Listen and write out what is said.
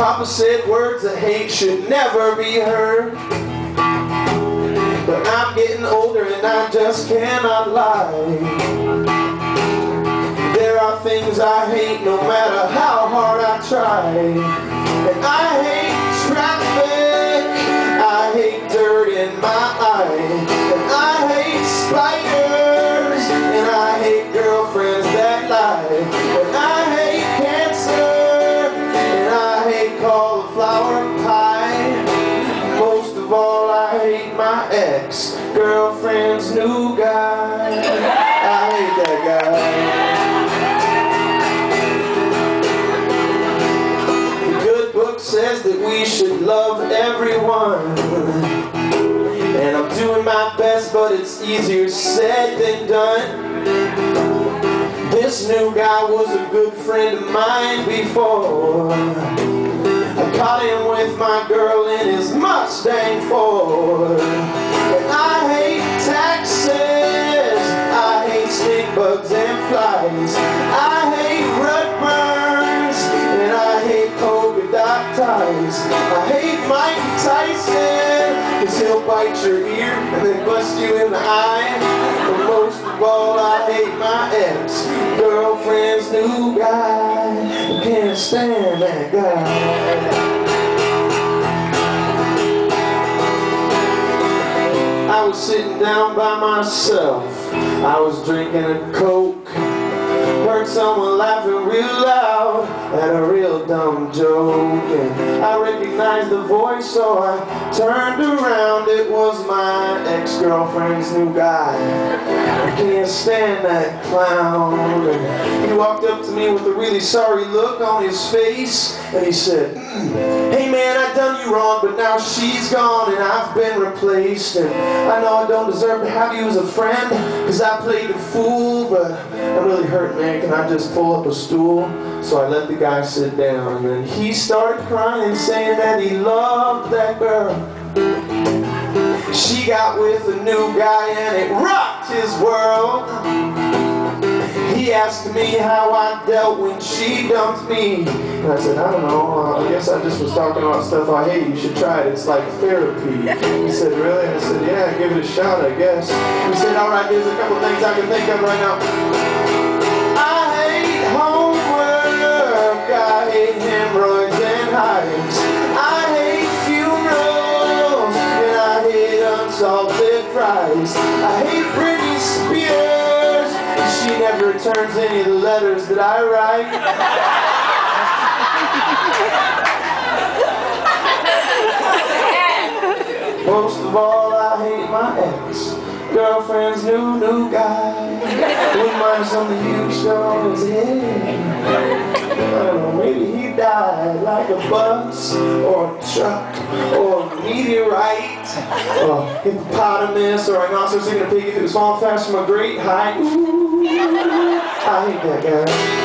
Papa said words of hate should never be heard. But I'm getting older and I just cannot lie. There are things I hate no matter how hard I try. And I hate traffic, I hate dirt in my eye. And I hate spiders, and I hate girlfriends that lie. Ex-girlfriend's new guy. I hate that guy. The good book says that we should love everyone. And I'm doing my best, but it's easier said than done. This new guy was a good friend of mine before. I caught him with my girl in his Mustang Ford. I hate Mike Tyson, cause he'll bite your ear and then bust you in the eye. But most of all, I hate my ex girlfriend's new guy. I can't stand that guy. I was sitting down by myself. I was drinking a Coke. Heard someone laughing real loud at a real dumb joke. And I recognized the voice, so I turned around. It was my ex-girlfriend's new guy. I can't stand that clown. And he walked up to me with a really sorry look on his face. And he said, "Mm, Man, I done you wrong, but now she's gone and I've been replaced. And I know I don't deserve to have you as a friend, cause I played the fool, but I'm really hurt, man. Can I just pull up a stool? So I let the guy sit down, and he started crying, saying that he loved that girl. She got with a new guy and it rocked his world. He asked me how I dealt when she dumped me. And I said, I don't know. Uh, I guess I just was talking about stuff I hate. You should try it. It's like therapy. He said, really? And I said, yeah, give it a shot, I guess. He said, all right, there's a couple things I can think of right now. I hate homework. I hate and. I hate funerals. And I hate unsalted fries. I hate. She never returns any of the letters that I write. Most of all, I hate my ex. Girlfriend's new, new guy. Wouldn't mind something huge still on his head. I don't know, maybe he died like a bus or or a meteorite or a hippopotamus or a rhinoceros taking a pig if it was falling fast from a great height. Ooh, I hate that guy.